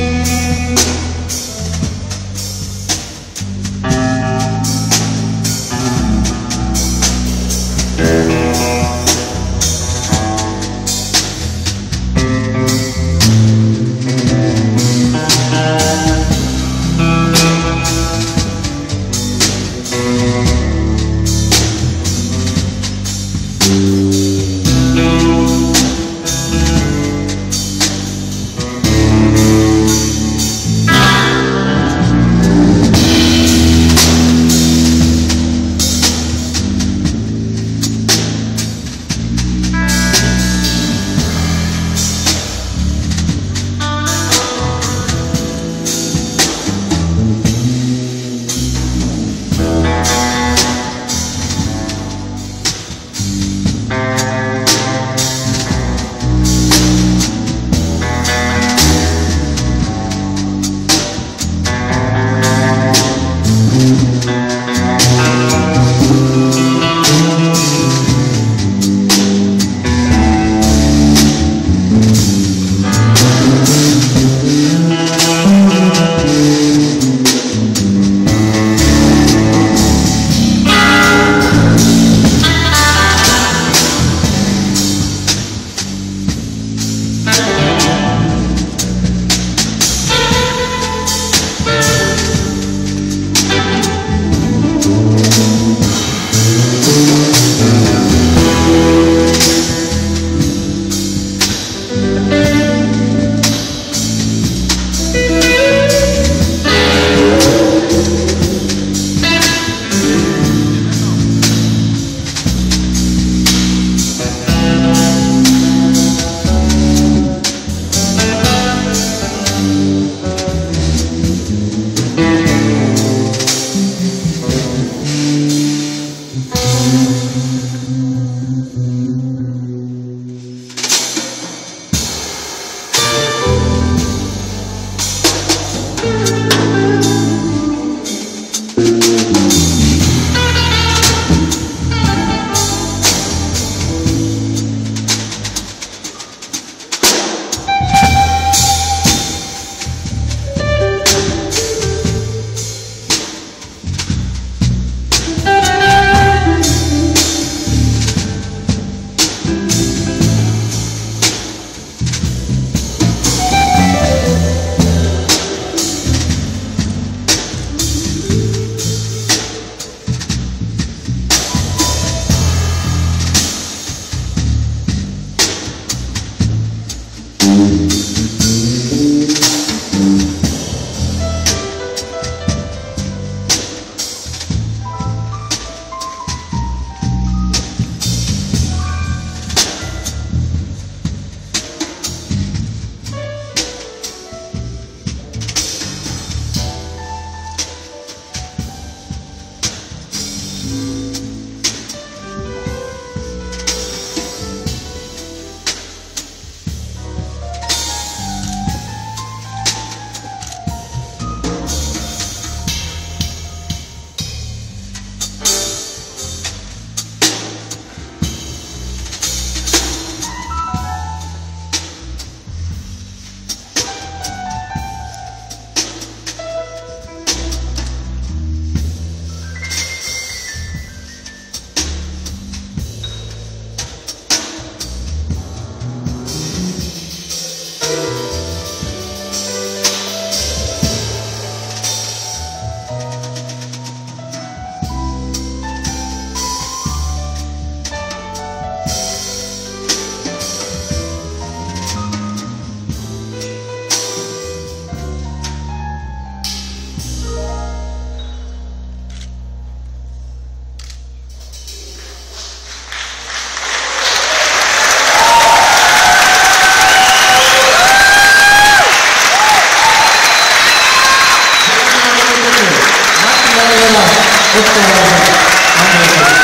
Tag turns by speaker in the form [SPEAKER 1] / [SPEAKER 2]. [SPEAKER 1] Thank you. Thank you.
[SPEAKER 2] お疲れ様ます。